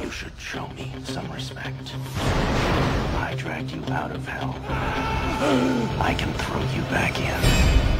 You should show me some respect. I dragged you out of hell. I can throw you back in.